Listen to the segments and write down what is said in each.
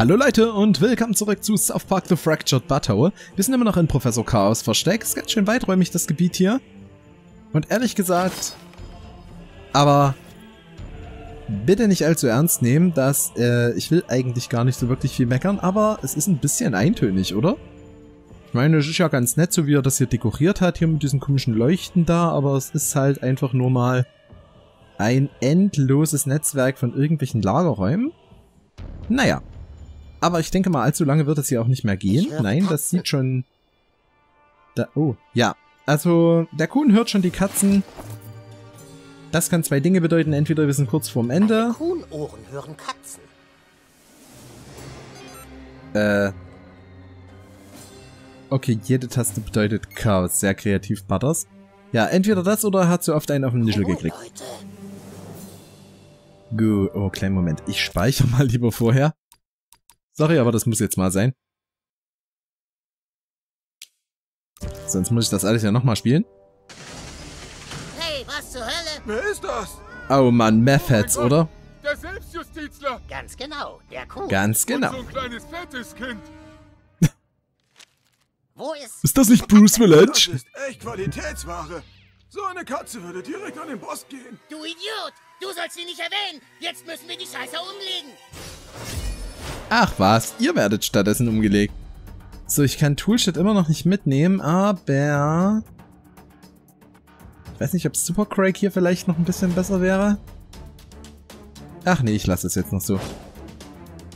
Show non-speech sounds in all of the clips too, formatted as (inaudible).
Hallo Leute und willkommen zurück zu South Park The Fractured Butthole. Wir sind immer noch in Professor Chaos versteckt. Ist ganz schön weiträumig das Gebiet hier. Und ehrlich gesagt, aber bitte nicht allzu ernst nehmen, dass äh, ich will eigentlich gar nicht so wirklich viel meckern, aber es ist ein bisschen eintönig, oder? Ich meine, es ist ja ganz nett, so wie er das hier dekoriert hat, hier mit diesen komischen Leuchten da, aber es ist halt einfach nur mal ein endloses Netzwerk von irgendwelchen Lagerräumen. Naja. Aber ich denke mal, allzu lange wird es hier auch nicht mehr gehen. Nein, das sieht schon... Da, oh, ja. Also, der Kuhn hört schon die Katzen. Das kann zwei Dinge bedeuten. Entweder wir sind kurz vorm Ende. Kuhnohren hören Katzen. Äh. Okay, jede Taste bedeutet Chaos. Sehr kreativ, Butters. Ja, entweder das oder er hat zu oft einen auf den Nischel geklickt. Leute. Gut, oh, kleinen Moment. Ich speichere mal lieber vorher. Sorry, aber das muss jetzt mal sein. Sonst muss ich das alles ja nochmal spielen. Hey, was zur Hölle? Wer ist das? Oh Mann, Meth-Heads, Gott. oder? Der Selbstjustizler. Ganz genau, der Kuh. Ganz genau. Und so ein kleines fettes Kind. (laughs) Wo ist... Ist das nicht Bruce Das Village? ist echt Qualitätsware. So eine Katze würde direkt an den Boss gehen. Du Idiot! Du sollst ihn nicht erwähnen! Jetzt müssen wir die Scheiße umlegen! Ach was, ihr werdet stattdessen umgelegt. So, ich kann Toolshed immer noch nicht mitnehmen, aber... Ich weiß nicht, ob Super Craig hier vielleicht noch ein bisschen besser wäre. Ach nee, ich lasse es jetzt noch so.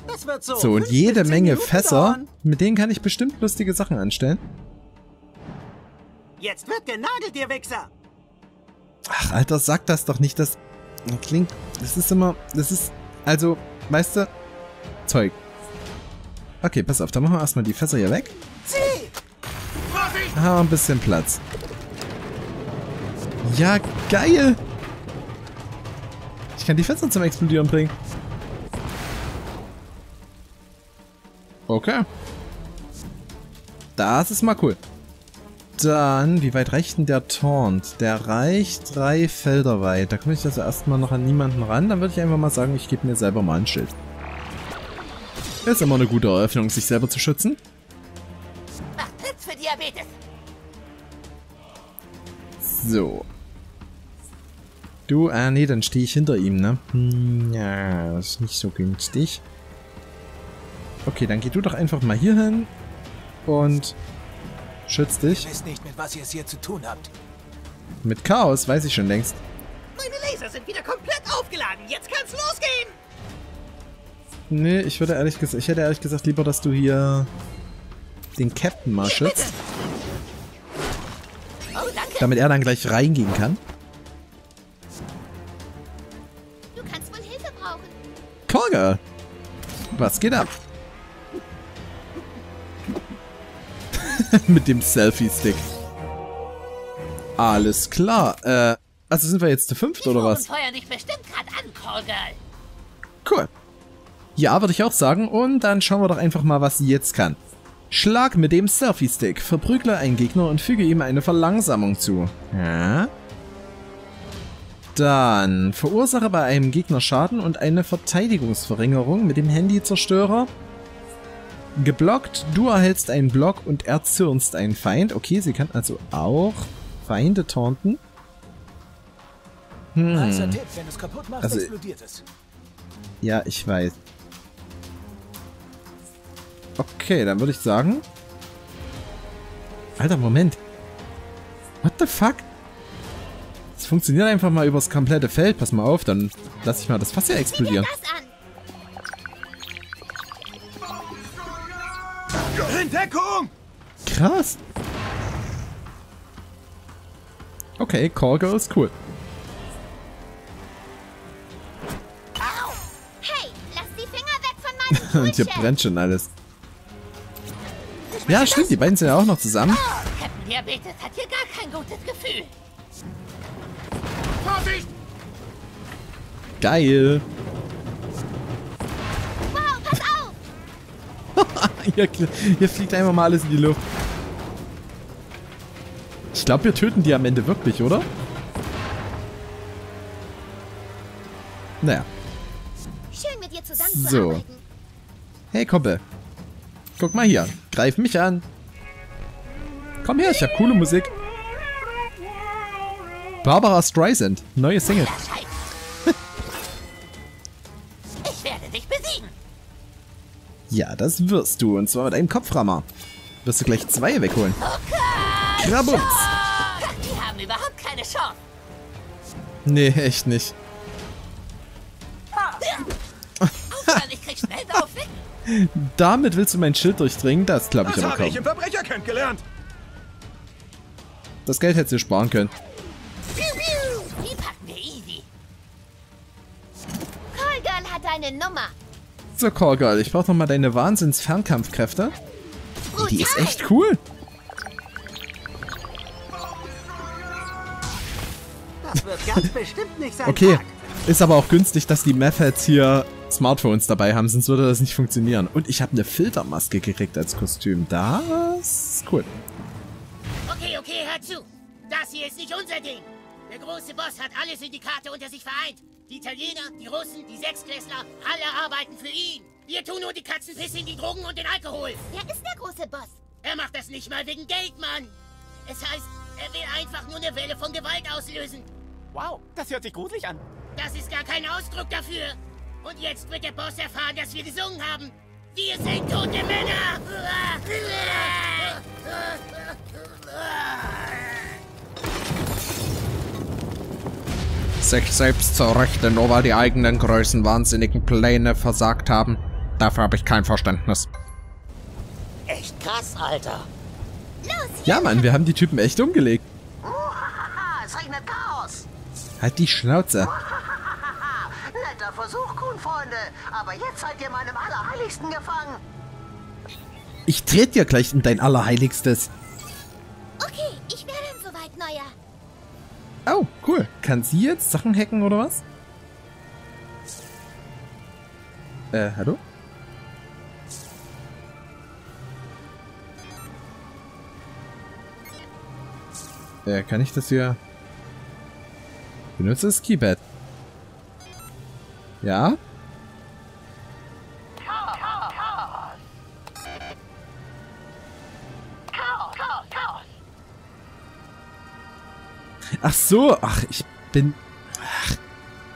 Das wird so. So, und 5 jede bis 10 Menge Minuten Fässer, dauern. mit denen kann ich bestimmt lustige Sachen anstellen. Jetzt wird genagelt, ihr Wichser. Ach, Alter, sag das doch nicht, das klingt... Das ist immer... Das ist... Also, weißt du... Zeug. Okay, pass auf, dann machen wir erstmal die Fässer hier weg. Haben ein bisschen Platz. Ja, geil! Ich kann die Fenster zum Explodieren bringen. Okay. Das ist mal cool. Dann, wie weit reicht denn der Taunt? Der reicht drei Felder weit. Da komme ich also erstmal noch an niemanden ran. Dann würde ich einfach mal sagen, ich gebe mir selber mal ein Schild. Ist immer eine gute Eröffnung, sich selber zu schützen. Mach Platz für Diabetes! So. Du, ah nee, dann stehe ich hinter ihm, ne? Hm, ja, das ist nicht so günstig. Okay, dann geh du doch einfach mal hier hin und schütz dich. Ich weiß nicht, mit was ihr es hier zu tun habt. Mit Chaos weiß ich schon längst. Meine Laser sind wieder komplett aufgeladen! Jetzt kann's losgehen! Nee, ich würde ehrlich gesagt, ich hätte ehrlich gesagt lieber, dass du hier den Captain mal schützt, Oh, damit er dann gleich reingehen kann. Du kannst wohl Hilfe brauchen. Korga! Was geht ab? (laughs) Mit dem Selfie-Stick. Alles klar. Äh, also sind wir jetzt zu fünft oder was? feuern dich bestimmt gerade an, Callgirl! Ja, würde ich auch sagen. Und dann schauen wir doch einfach mal, was sie jetzt kann. Schlag mit dem Selfie-Stick. Verprügle einen Gegner und füge ihm eine Verlangsamung zu. Ja. Dann verursache bei einem Gegner Schaden und eine Verteidigungsverringerung mit dem Handyzerstörer. Geblockt, du erhältst einen Block und erzürnst einen Feind. Okay, sie kann also auch Feinde taunten. Hm. Also-. Ja, ich weiß. Okay, dann würde ich sagen... Alter, Moment. What the fuck? Das funktioniert einfach mal übers komplette Feld. Pass mal auf, dann lass ich mal das Fass hier explodieren. In Deckung! Krass. Okay, Call Girl ist cool. Hey, lass die Finger weg von meinem (laughs) Und hier brennt schon alles. Ja, stimmt, die beiden sind ja auch noch zusammen. Captain Diabetes hat hier gar kein gutes Gefühl! Vorsicht! Geil. Wow, pass auf. (laughs) hier, hier fliegt einfach mal alles in die Luft. Ich glaube, wir töten die am Ende wirklich, oder? Naja. Schön mit dir zusammenzuarbeiten. Hey, Kumpel. Guck mal hier. Greif mich an. Komm her, ich hab coole Musik. Barbara Streisand. Neue Single. (laughs) Ich werde dich besiegen. Ja, das wirst du. Und zwar mit einem Kopframmer. Wirst du gleich zwei wegholen. Krabums. Die haben überhaupt keine Chance. Nee, echt nicht. Damit willst du mein Schild durchdringen? Das glaube ich Das aber habe ich kaum. im Verbrechercamp gelernt. Das Geld hättest du sparen können. Piu, piu. Die packen wir easy. Call Girl hat eine Nummer. So, Callgirl, ich brauch noch mal deine Wahnsinns-Fernkampfkräfte. Die ist echt cool. Das wird ganz bestimmt nicht sein Okay, Tag. ist aber auch günstig, dass die Methheads hier Smartphones dabei haben, sonst würde das nicht funktionieren. Und ich habe eine Filtermaske gekriegt als Kostüm. Das ist cool. Okay, okay, hör zu. Das hier ist nicht unser Ding. Der große Boss hat alle Syndikate unter sich vereint. Die Italiener, die Russen, die Sechsklässler, alle arbeiten für ihn. Wir tun nur die Katzenpisse in die Drogen und den Alkohol. Wer ist der große Boss? Er macht das nicht mal wegen Geld, Mann. Es heißt, er will einfach nur eine Welle von Gewalt auslösen. Wow, das hört sich gruselig an. Das ist gar kein Ausdruck dafür. Und jetzt wird der Boss erfahren, dass wir gesungen haben. Wir sind tote Männer. Sich selbst zu richten, nur weil die eigenen größenwahnsinnigen Pläne versagt haben. Dafür habe ich kein Verständnis. Echt krass, Alter. Los, Ja, Mann, wir haben die Typen echt umgelegt. Es regnet Chaos. Halt die Schnauze. Netter Versuch, Kuhnfreunde. Aber jetzt seid ihr meinem Allerheiligsten gefangen. Ich trete dir gleich in dein Allerheiligstes. okay, ich wäre dann soweit, Neuer. Oh, cool. Kann sie jetzt Sachen hacken oder was? Äh, hallo? Äh, kann ich das hier... Benutze das Keypad. Ja? Ach so, ach, ich bin... Ach,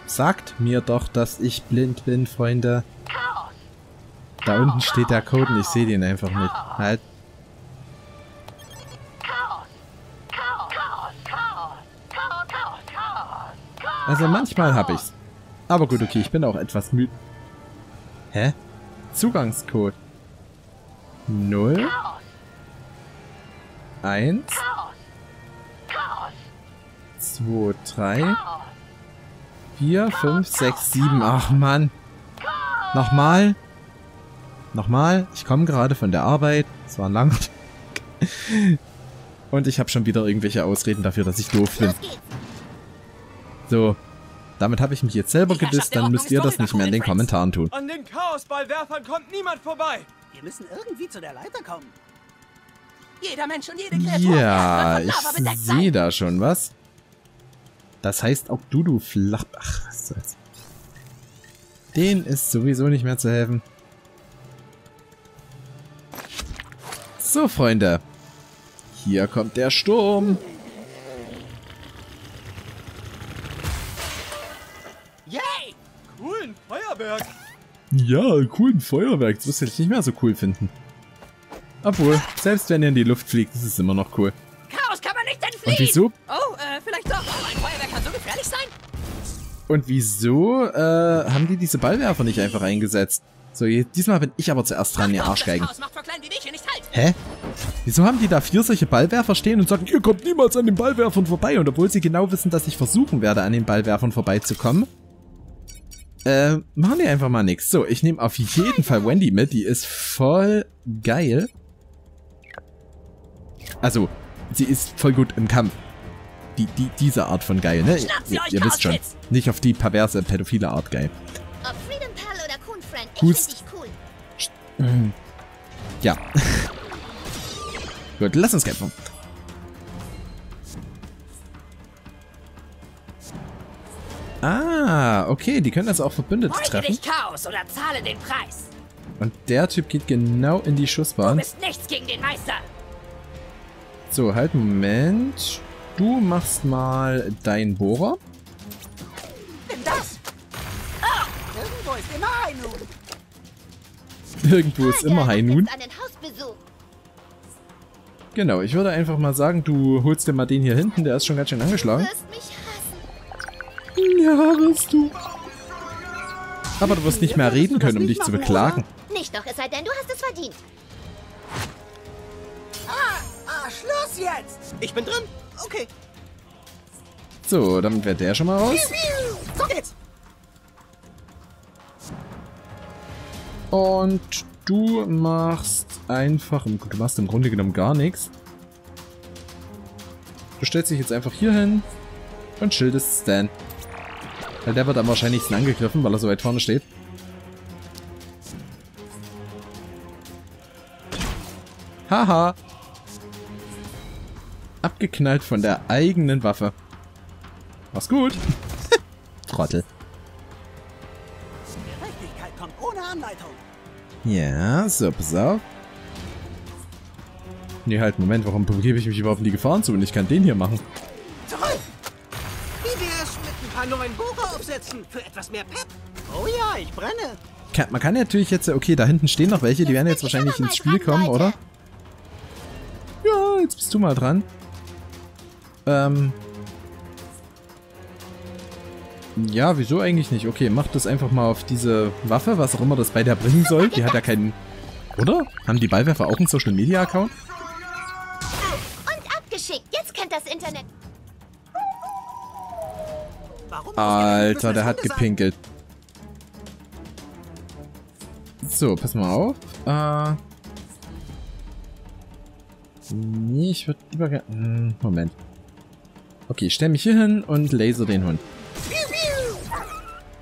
sagt mir doch, dass ich blind bin, Freunde. Da unten steht der Code und ich sehe den einfach nicht. Halt. Also manchmal hab ich's. Aber gut, okay, ich bin auch etwas müde. Hä? Zugangscode. 0 1 2, 3 4, 5, 6, 7. Ach Mann. Nochmal. Nochmal. Ich komme gerade von der Arbeit. Es war ein langer Tag. Und ich habe schon wieder irgendwelche Ausreden dafür, dass ich doof bin. So. Damit habe ich mich jetzt selber gedisst, dann müsst ihr das nicht mehr in den. Kommentaren tun. An den Chaosballwerfern kommt niemand vorbei. Wir müssen irgendwie zu der Leiter kommen. Jeder Mensch und jede Kreatur Ja, ich sehe da schon was. Das heißt, auch du, du flach... Ach, was soll's. Den ist sowieso nicht mehr zu helfen. So, Freunde. Hier kommt der Sturm. Ja, coolen Feuerwerk. Das wirst du jetzt nicht mehr so cool finden. Obwohl, selbst wenn er in die Luft fliegt, ist es immer noch cool. Chaos kann man nicht entfliehen! Und wieso? Oh, äh, vielleicht doch. Oh, ein Feuerwerk kann so gefährlich sein? Und wieso äh, haben die diese Ballwerfer nicht einfach eingesetzt? So, diesmal bin ich aber zuerst dran, ihr Arschgeigen. Halt. Hä? Wieso haben die da vier solche Ballwerfer stehen und sagen, ihr kommt niemals an den Ballwerfern vorbei? Und obwohl sie genau wissen, dass ich versuchen werde, an den Ballwerfern vorbeizukommen, äh, machen die einfach mal nichts. So, ich nehme auf jeden Fall Wendy mit. Die ist voll geil. Also, sie ist voll gut im Kampf. Die, die, diese Art von geil, ne? Ihr, ihr wisst schon. Nicht auf die perverse, pädophile Art geil. Ob Freedom Pal oder Coon Friend, ich Hust. dich cool. Ja. (laughs) Gut, lass uns kämpfen. Ah, okay, die können also auch Verbündete treffen. dich Chaos oder zahle den Preis. Und der Typ geht genau in die Du Schussbahn. bist nichts gegen den Meister. So, halt, Moment. Du machst mal deinen Bohrer. Nimm das. Ah, irgendwo ist immer ein Nun. Irgendwo ist immer Hausbesuch. Genau, ich würde einfach mal sagen, du holst dir mal den hier hinten, der ist schon ganz schön Du angeschlagen. wirst mich. Ja, du. Aber du wirst nicht mehr reden können, um dich zu beklagen. Nicht doch, es sei denn, du hast es verdient. Ah, Schluss jetzt. Ich bin drin. Okay. So, damit wäre der schon mal raus. So geht's. Und du machst einfach... Du machst im Grunde genommen gar nichts. Du stellst dich jetzt einfach hier hin und schildest Stan. Weil der wird am wahrscheinlichsten angegriffen, weil er so weit vorne steht. Haha. Abgeknallt von der eigenen Waffe. Mach's gut. (laughs) Trottel. Ja, so, pass auf. Nee, halt, Moment, warum begebe ich mich überhaupt in die Gefahrenzone? Ich kann den hier machen. Aufsetzen für etwas mehr Pep? Oh ja, ich brenne. Kann, man kann natürlich jetzt, okay, da hinten stehen noch welche, die werden jetzt wahrscheinlich ins Spiel kommen, Leute. oder? Ja, jetzt bist du mal dran. Ähm. Ja, wieso eigentlich nicht? Okay, mach das einfach mal auf diese Waffe, was auch immer das bei der bringen soll. Die hat ja keinen... Oder? Haben die Ballwerfer auch einen Social-Media-Account? Und abgeschickt. Jetzt kennt das Internet. Alter, der hat gepinkelt. So, pass mal auf. Äh. Nee, ich würde lieber. Hm, Moment. Okay, ich stell mich hier hin und laser den Hund.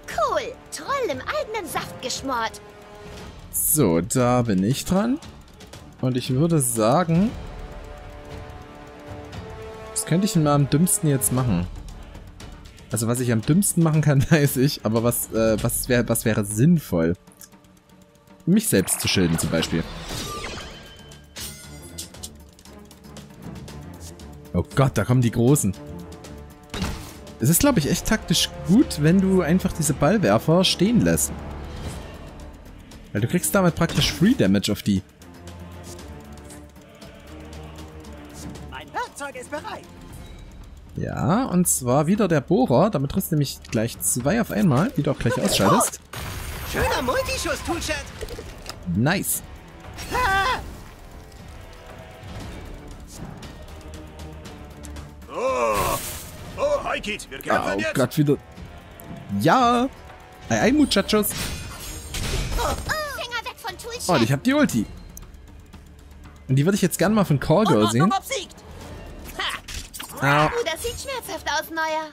Cool. Troll im eigenen Saft geschmort. So, da bin ich dran. Und ich würde sagen... Was könnte ich denn mal am dümmsten jetzt machen? Also was ich am dümmsten machen kann, (laughs) weiß ich. Aber was, äh, was, wär, was wäre sinnvoll? Mich selbst zu schilden zum Beispiel. Oh Gott, da kommen die Großen. Es ist, glaube ich, echt taktisch gut, wenn du einfach diese Ballwerfer stehen lässt. Weil du kriegst damit praktisch Free Damage auf die. Ja, und zwar wieder der Bohrer. Damit triffst du nämlich gleich zwei auf einmal, die du auch gleich ausschaltest. Schöner Multischuss, Toolchat. Nice. Oh, oh, hi Kid, wir kämpfen Oh jetzt. Gott, wieder... Ja! Ei, ei, Muchachos. Finger weg von Toolshed. Oh, und ich hab die Ulti. Und die würde ich jetzt gern mal von Callgirl sehen. Unordnung obsiegt. Au. Uh, das sieht schmerzhaft aus, Neuer.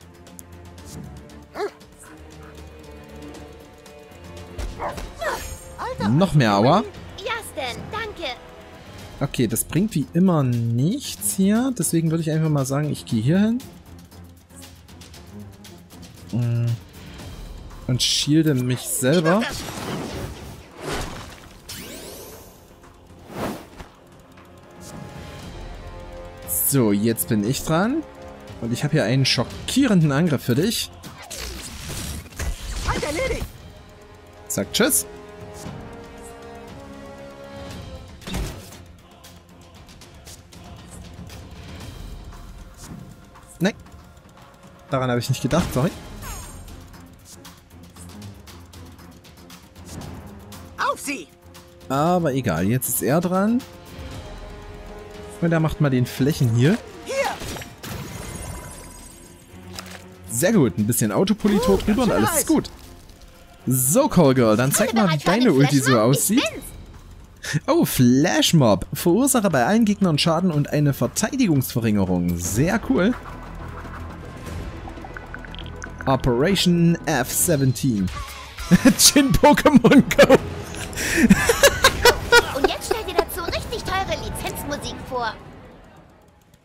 Noch mehr Aua. Ja, Stan, danke. Okay, das bringt wie immer nichts hier. Deswegen würde ich einfach mal sagen, ich gehe hier hin. Mm. Und shielde mich selber. So, jetzt bin ich dran. Und ich habe hier einen schockierenden Angriff für dich. Halt erledigt. Sag Tschüss. Nein. Daran habe ich nicht gedacht, sorry. Auf sie. Aber egal, jetzt ist er dran. Und er macht mal den Flächen hier. Sehr gut, ein bisschen Autopolitur drüber und alles ist gut. So, Callgirl, dann zeig mal, wie deine Ulti so aussieht. Oh, Flashmob. Verursache bei allen Gegnern Schaden und eine Verteidigungsverringerung. Sehr cool. Operation F-17. (laughs) Chin Pokémon Go. (laughs) Lizenzmusik vor.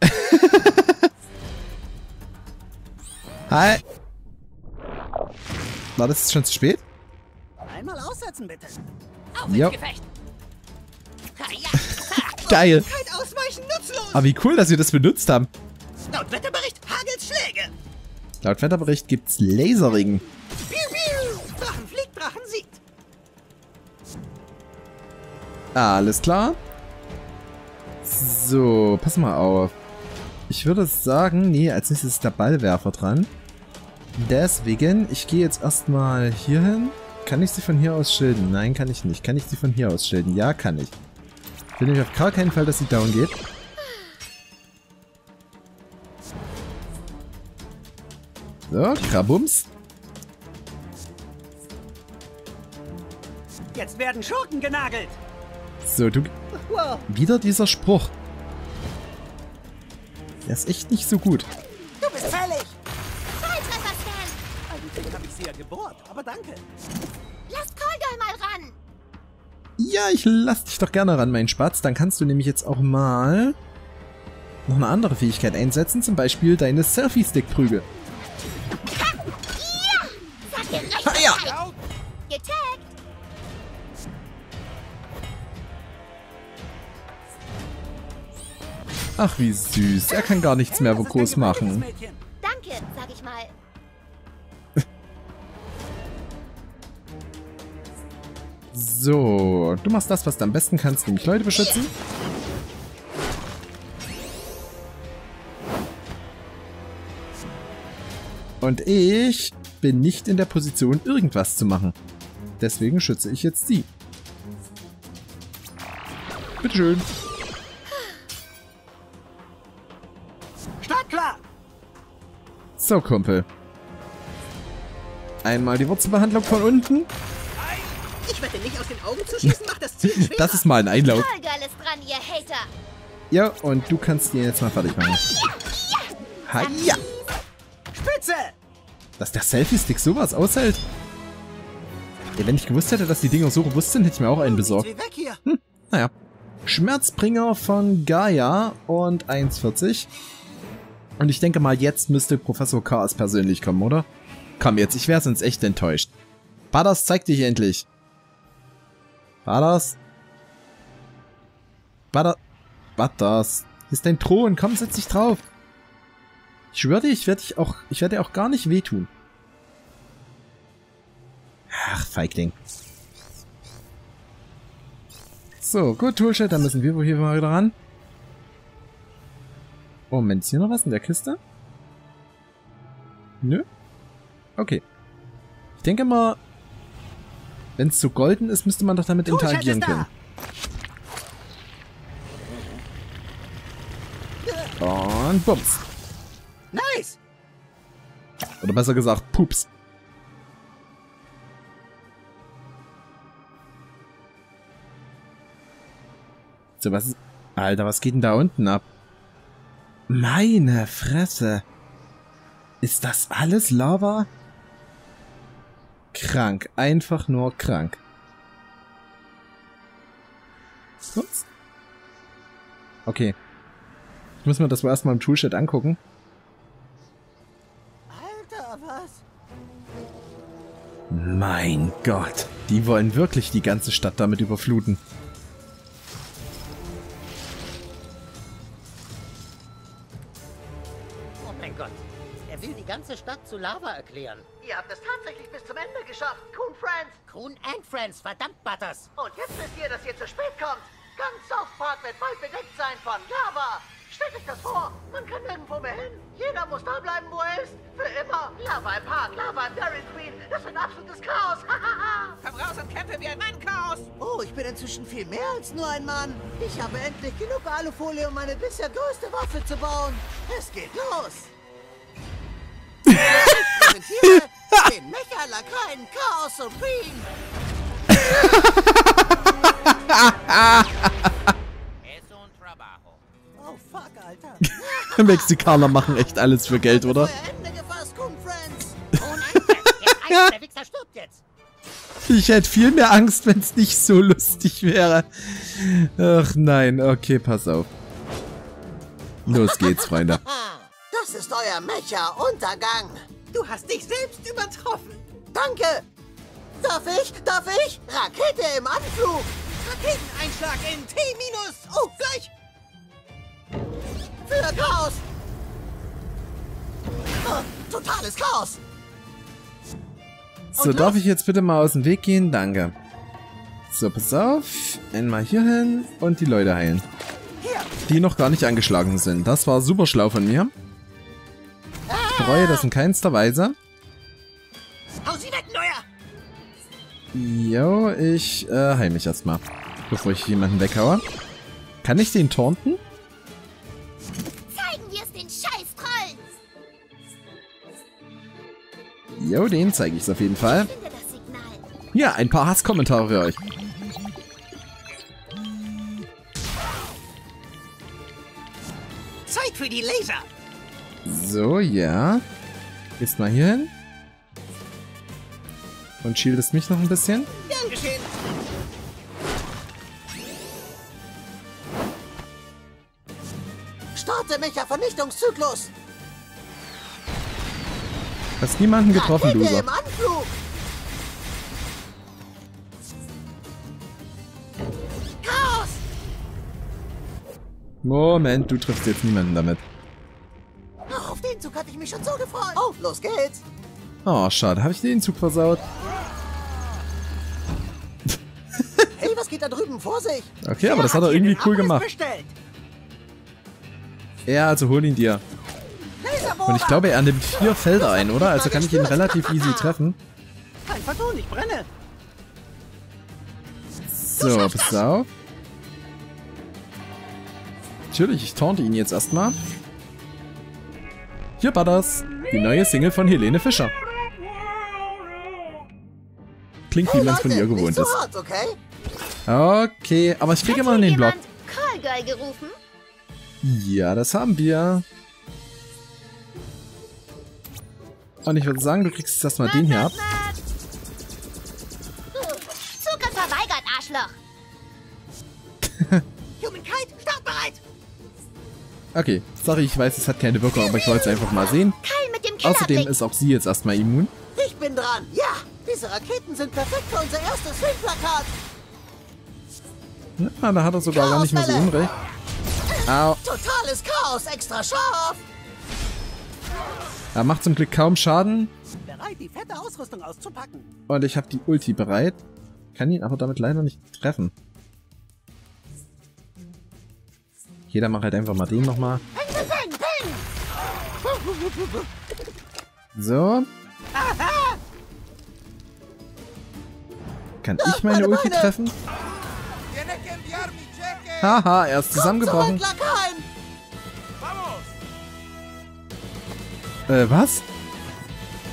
(laughs) Hi. War das jetzt schon zu spät? Einmal aussetzen, bitte. Auf Gefecht! (laughs) Geil. Kein Ausweichen nutzlos! Aber wie cool, dass sie das benutzt haben. Laut Wetterbericht hagelt Schläge! Laut Wetterbericht gibt's Laserringen. Piu, piu. Drachen fliegt, Drachen siegt! Alles klar. So, pass mal auf. Ich würde sagen, nee, als nächstes ist der Ballwerfer dran. Deswegen, ich gehe jetzt erstmal hier hin. Kann ich sie von hier aus schilden? Nein, kann ich nicht. Kann ich sie von hier aus schilden? Ja, kann ich. Ich will nämlich auf gar keinen Fall, dass sie down geht. So, Krabums. Jetzt werden Schurken genagelt! So, du... Wieder dieser Spruch. Der ist echt nicht so gut. du bist fällig! Volltreffer, Stan. Eigentlich habe ich sie ja gebohrt, aber danke. Lass Callgirl mal ran. Ja, ich lass dich doch gerne ran, mein Spatz. Dann kannst du nämlich jetzt auch mal noch eine andere Fähigkeit einsetzen. Zum Beispiel deine Selfie-Stick-Prügel. Ach, wie süß. Er kann gar nichts mehr groß machen. Danke, sag ich mal. (laughs) So, du machst das, was du am besten kannst, nämlich Leute beschützen. Und ich bin nicht in der Position, irgendwas zu machen. Deswegen schütze ich jetzt sie. Bitteschön. So, Kumpel. Einmal die Wurzelbehandlung von unten. Ich wette nicht aus den Augen zu schießen, macht das Ziel schwerer. Das ist mal ein Einlauf. Dran, ihr Hater. Ja, und du kannst ihn jetzt mal fertig machen. Ha, ja. Spitze! Dass der Selfie-Stick sowas aushält. Ey, wenn ich gewusst hätte, dass die Dinger so robust sind, hätte ich mir auch einen besorgt. Hier! Naja. Schmerzbringer von Gaia und 1,40. Und ich denke mal, jetzt müsste Professor Chaos persönlich kommen, oder? Komm jetzt, ich wäre sonst echt enttäuscht. Badas, zeig dich endlich. Badas? Badas? Badas? Hier ist dein Thron, komm, setz dich drauf. Ich schwöre dir, ich werde dich auch, ich dir auch gar nicht wehtun. Ach, Feigling. So, gut, Toolshed, dann müssen wir wohl hier mal wieder ran. Oh, Moment, ist hier noch was in der Kiste? Nö? Okay. Ich denke mal, wenn es so golden ist, müsste man doch damit interagieren können. Und bums. Nice! Oder besser gesagt, pups. So, was ist... Alter, was geht denn da unten ab? Meine Fresse. Ist das alles Lava? Krank. Einfach nur krank. Ups. Okay. Ich muss mir das wohl erstmal im Toolshed angucken. Alter, was? Mein Gott. Die wollen wirklich die ganze Stadt damit überfluten. Erklären. Ihr habt es tatsächlich bis zum Ende geschafft, Coon Friends. Coon and Friends, verdammt Butters. Und jetzt wisst ihr, dass ihr zu spät kommt. Ganz South Park wird bald bedeckt sein von Lava. Stellt euch das vor, man kann nirgendwo mehr hin. Jeder muss da bleiben, wo er ist. Für immer. Lava im Park, Lava im Dairy Queen. Das wird absolutes Chaos. Komm raus und kämpfe wie ein Mann, Chaos! Oh, ich bin inzwischen viel mehr als nur ein Mann. Ich habe endlich genug Alufolie, um meine bisher größte Waffe zu bauen. Es geht los. Lagrein Chaos Supreme. Es un trabajo. Oh, fuck, Alter. (laughs) Mexikaner machen echt alles für Geld, oder? (laughs) Ich hätte viel mehr Angst, wenn es nicht so lustig wäre. Ach nein, okay, pass auf. Los geht's, Freunde. (laughs) Das ist euer Mecha Untergang. Du hast dich selbst übertroffen. Danke. Darf ich? Darf ich? Rakete im Anflug! Raketeneinschlag in T-. Oh, gleich! Für Chaos! Oh, totales Chaos! So, darf ich jetzt bitte mal aus dem Weg gehen? Danke. So, pass auf. Einmal hier hin und die Leute heilen. Die noch gar nicht angeschlagen sind. Das war super schlau von mir. Ich bereue das in keinster Weise. Hau sie weg, Neuer! Jo, ich äh, heil mich erstmal. Bevor ich jemanden weghaue. Kann ich den taunten? Zeigen wir es den scheiß Trollen. Jo, den zeige ich auf jeden Fall. Ja, ein paar Hasskommentare für euch. Zeit für die Laser! So, ja. Jetzt mal hier hin. Und shieldest mich noch ein bisschen. Gern geschehen! Starte Mecha-Vernichtungszyklus! Hast niemanden getroffen, Rakete Loser. im Anflug! Chaos! Moment, du triffst jetzt niemanden damit. Ach, auf den Zug hatte ich mich schon so gefreut. Oh, los geht's! Oh, schade. Habe ich den Zug versaut? Okay, aber das hat er irgendwie cool gemacht. Bestellt. Ja, also hol ihn dir. Und ich glaube, er nimmt vier Felder ein, oder? Also kann ich ihn relativ easy treffen. Kein Verton, ich brenne! So, pass auf. Natürlich, ich taunte ihn jetzt erstmal. Hier war das. Die neue Single von Helene Fischer. Klingt, wie man es von ihr gewohnt ist. Okay? Aber ich kriege immer in hier den Block. Callgirl gerufen? Ja, das haben wir. Und ich würde sagen, du kriegst jetzt erstmal den hier ab. Zugriff verweigert, Arschloch. (laughs) Humankind, startbereit! Okay, sorry, ich weiß, es hat keine Wirkung, aber ich wollte es einfach mal sehen. Außerdem ist auch sie jetzt erstmal immun. Ich bin dran! Ja! Diese Raketen sind perfekt für unser erstes Filmplakat! Ja, da hat er sogar gar nicht mehr so unrecht. Au. Totales Chaos, extra scharf! Er macht zum Glück kaum Schaden. Und ich habe die Ulti bereit. Kann ihn aber damit leider nicht treffen. Jeder macht halt einfach mal den nochmal. So. Kann ich meine Ulti treffen? Haha, er ist zusammengebrochen. Äh, was?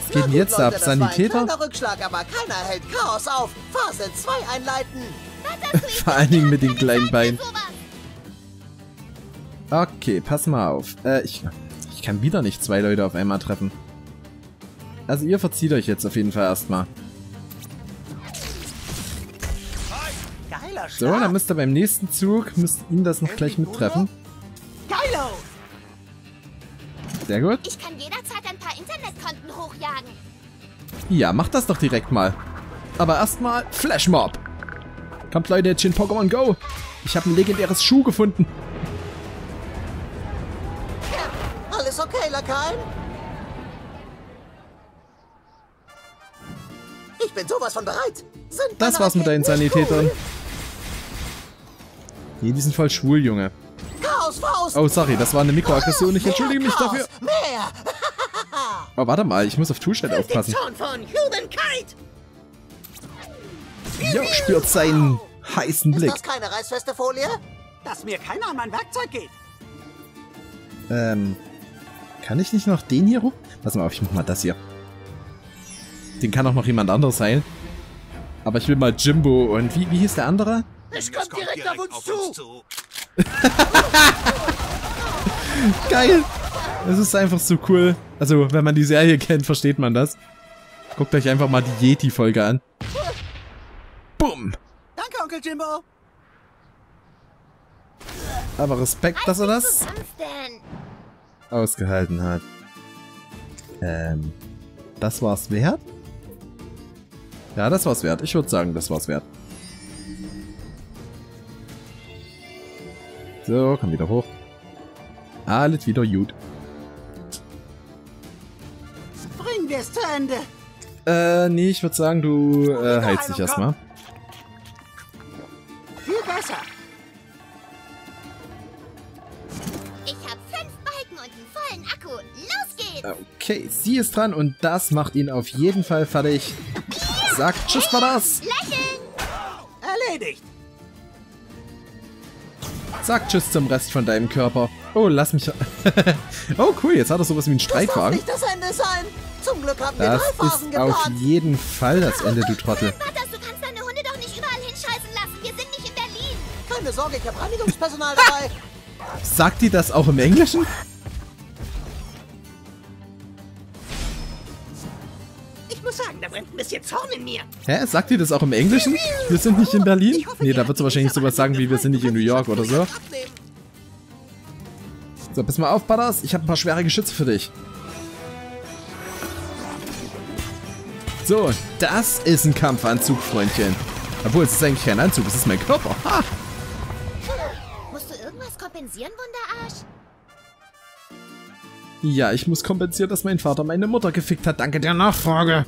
Was geht denn jetzt ab? Sanitäter? kleiner Rückschlag, aber keiner hält Chaos auf. Phase 2 einleiten. Vor allen Dingen mit den kleinen Beinen. Okay, pass mal auf. Äh, ich, ich kann wieder nicht zwei Leute auf einmal treffen. Also ihr verzieht euch jetzt auf jeden Fall erstmal. So, dann müsst ihr beim nächsten Zug, müsst ihn das noch gleich mittreffen. Sehr gut. Ich kann jederzeit ein paar Internetkonten hochjagen. Ja, macht das doch direkt mal. Aber erstmal Flashmob. Kommt Leute, jetzt in Pokémon Go. Ich habe ein legendäres Schuh gefunden. Alles okay, Lakaien? Ich bin sowas von bereit. Sind Das war's mit deinen Sanitätern. cool? Nee, die sind voll schwul, Junge. Chaos, Faust! Oh, sorry, das war eine Mikroaggression. Ich entschuldige mich Chaos, dafür. Mehr! (laughs) Oh, warte mal, ich muss auf Den aufpassen. Jo, spürt seinen heißen Ist Blick. das keine reißfeste Folie? Dass mir keiner an mein Werkzeug geht. Ähm, kann ich nicht noch den hier hoch? Pass mal auf, ich mach mal das hier. Den kann auch noch jemand anderes heilen. Aber ich will mal Jimbo und wie, wie hieß der andere? Es kommt direkt auf uns zu! (laughs) Geil! Es ist einfach so cool. Also, wenn man die Serie kennt, versteht man das. Guckt euch einfach mal die Yeti-Folge an. Bumm! Danke, Onkel Jimbo! Aber Respekt, dass er das ausgehalten hat. Ähm, das war's wert? Ja, das war's wert. Ich würde sagen, das war's wert. So, komm wieder hoch. Alles wieder gut. Bringen wir es zu Ende. Äh, nee, ich würde sagen, du äh, heilst dich erstmal. Viel besser. Ich habe fünf Balken und einen vollen Akku. Los geht's! Okay, sie ist dran und das macht ihn auf jeden Fall fertig. Sagt Tschüss, war das. Sag Tschüss zum Rest von deinem Körper. Oh, lass mich... (laughs) oh, cool, jetzt hat er sowas wie einen Das darf Streitwagen. nicht das Ende sein. Zum Glück haben wir Das drei Phasen ist auf geplant. jeden Fall das Ende, du Trottel. Vater, du kannst deine Hunde doch nicht überall hinscheißen lassen. Wir sind nicht in Berlin. Keine Sorge, ich habe Reinigungspersonal dabei. Sagt die das auch im Englischen? Sagen, da brennt ein bisschen Zorn in mir. Hä? Sagt die das auch im Englischen? Wir sind nicht in Berlin? Nee, da wird sie wahrscheinlich sowas sagen wie, wir sind nicht in New York oder so. So, pass mal auf, Butters. Ich habe ein paar schwere Geschütze für dich. So, das ist ein Kampfanzug, Freundchen. Obwohl, es ist eigentlich kein Anzug, es ist mein Körper. Ha! Musst du irgendwas kompensieren, Wunderarsch? Ja, ich muss kompensieren, dass mein Vater meine Mutter gefickt hat. Danke der Nachfrage.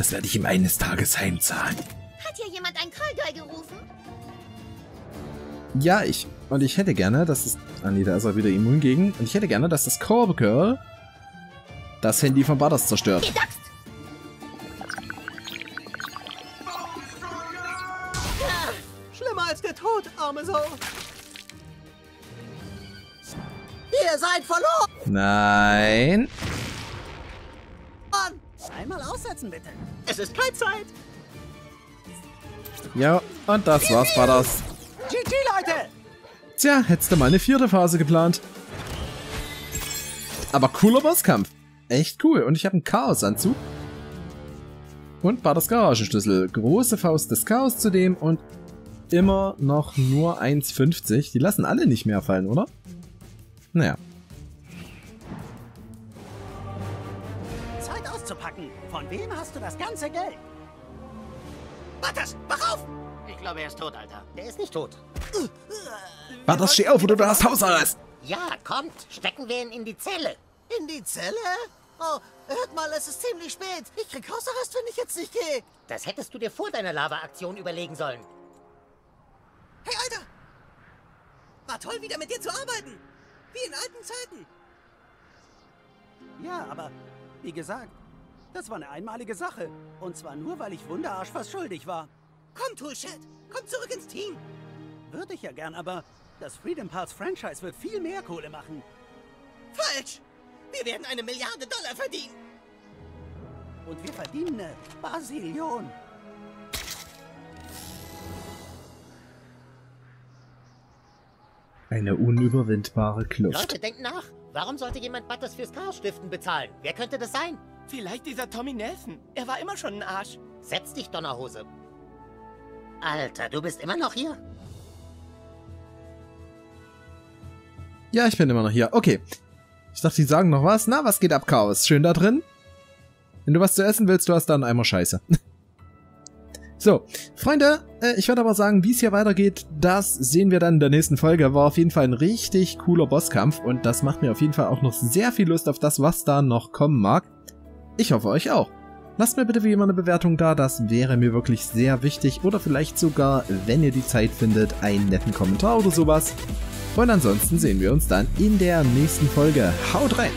Das werde ich ihm eines Tages heimzahlen. Hat hier jemand ein Callgirl gerufen? Ja, ich. Und ich hätte gerne, dass es... Ah nee, da ist er wieder immun gegen. Und ich hätte gerne, dass das Core Girl das Handy von Butters zerstört. Gedaxt! Schlimmer als der Tod, arme Sau. Ihr seid verloren. Nein. Aussetzen, bitte. Es ist keine Zeit. Ja, und das war's, Butters. GG, Leute. Tja, hättest du mal eine vierte Phase geplant. Aber cooler Bosskampf. Echt cool. Und ich habe einen Chaosanzug. Und Butters Garagenschlüssel. Große Faust des Chaos zudem und immer noch nur 1,50. Die lassen alle nicht mehr fallen, oder? Naja. Von wem hast du das ganze Geld? Butters, wach auf! Ich glaube, er ist tot, Alter. Der ist nicht tot. Butters, steh auf oder du hast Hausarrest. Ja, kommt. Stecken wir ihn in die Zelle. In die Zelle? Oh, hört mal, es ist ziemlich spät. Ich krieg Hausarrest, wenn ich jetzt nicht gehe. Das hättest du dir vor deiner Lava-Aktion überlegen sollen. Hey, Alter! War toll, wieder mit dir zu arbeiten. Wie in alten Zeiten. Ja, aber wie gesagt, das war eine einmalige Sache. Und zwar nur, weil ich Wunderarsch was schuldig war. Komm, Toolshed, komm zurück ins Team. Würde ich ja gern, aber das Freedom Pulse Franchise wird viel mehr Kohle machen. Falsch! Wir werden eine Milliarde Dollar verdienen. Und wir verdienen eine Basillion. Eine unüberwindbare Kluft. Leute, denkt nach. Warum sollte jemand Butters fürs Chaos stiften bezahlen? Wer könnte das sein? Vielleicht dieser Tommy Nelson. Er war immer schon ein Arsch. Setz dich, Donnerhose. Alter, du bist immer noch hier? Ja, ich bin immer noch hier. Okay. Ich dachte, die sagen noch was. Na, was geht ab, Chaos? Schön da drin? Wenn du was zu essen willst, du hast da einen Eimer Scheiße. (laughs) so, Freunde, äh, ich würde aber sagen, wie es hier weitergeht, das sehen wir dann in der nächsten Folge. War auf jeden Fall ein richtig cooler Bosskampf und das macht mir auf jeden Fall auch noch sehr viel Lust auf das, was da noch kommen mag. Ich hoffe euch auch. Lasst mir bitte wie immer eine Bewertung da, das wäre mir wirklich sehr wichtig. Oder vielleicht sogar, wenn ihr die Zeit findet, einen netten Kommentar oder sowas. Und ansonsten sehen wir uns dann in der nächsten Folge. Haut rein!